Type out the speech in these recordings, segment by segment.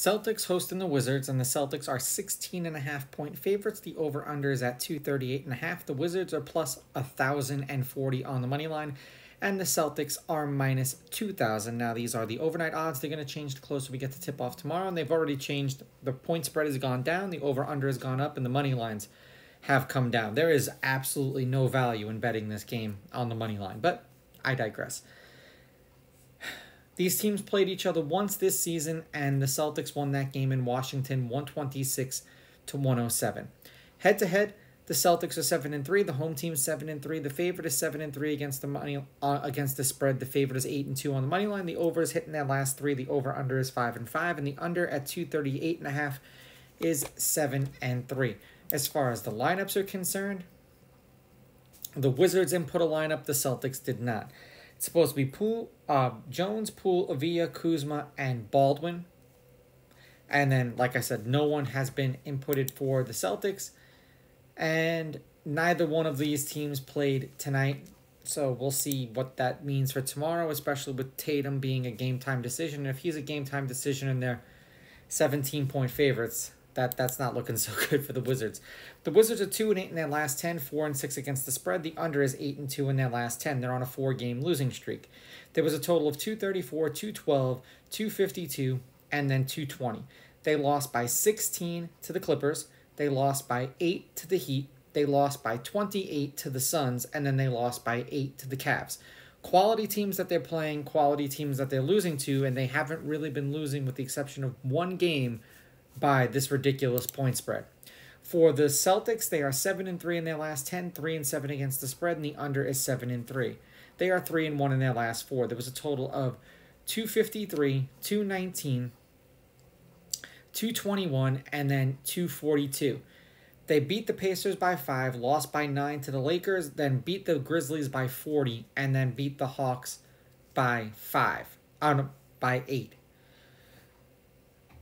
Celtics hosting the Wizards, and the Celtics are 16 and a half point favorites. The over under is at 238 and a half. The Wizards are plus 1,040 on the money line, and the Celtics are minus 2,000. Now, these are the overnight odds. They're going to change the closer we get to tip off tomorrow, and they've already changed. The point spread has gone down, the over under has gone up, and the money lines have come down. There is absolutely no value in betting this game on the money line, but I digress. These teams played each other once this season, and the Celtics won that game in Washington 126 to 107. Head to head, the Celtics are 7 and 3, the home team 7 and 3. The favorite is 7 and 3 against the money uh, against the spread. The favorite is 8 and 2 on the money line. The over is hitting their last 3. The over under is 5 and 5 and the under at 238 and a half is 7 and 3. As far as the lineups are concerned, the Wizards input a lineup, the Celtics did not. It's supposed to be Poole, uh, Jones, Poole, Avdija, Kuzma, and Baldwin. And then, like I said, no one has been inputted for the Celtics. And neither one of these teams played tonight. So we'll see what that means for tomorrow, especially with Tatum being a game time decision. If he's a game time decision and they're 17 point favorites, that that's not looking so good for the Wizards. The Wizards are two and eight in their last 10, four and six against the spread. The under is eight and two in their last 10. They're on a four game losing streak. There was a total of 234, 212, 252, and then 220. They lost by 16 to the Clippers. They lost by 8 to the Heat. They lost by 28 to the Suns, and then they lost by 8 to the Cavs. Quality teams that they're playing, quality teams that they're losing to, and they haven't really been losing with the exception of one game by this ridiculous point spread. For the Celtics, they are 7 and 3 in their last 10, 3 and 7 against the spread, and the under is 7 and 3. They are 3 and 1 in their last 4. There was a total of 253, 219, 221, and then 242. They beat the Pacers by 5, lost by 9 to the Lakers, then beat the Grizzlies by 40, and then beat the Hawks by 5. Uh, by 8.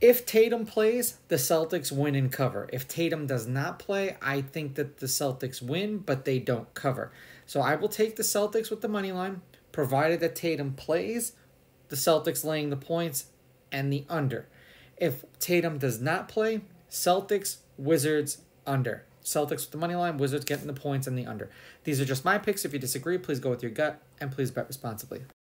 If Tatum plays, the Celtics win and cover. If Tatum does not play, I think that the Celtics win, but they don't cover. So I will take the Celtics with the money line, provided that Tatum plays, the Celtics laying the points, and the under. If Tatum does not play, Celtics, Wizards, under. Celtics with the money line, Wizards getting the points and the under. These are just my picks. If you disagree, please go with your gut and please bet responsibly.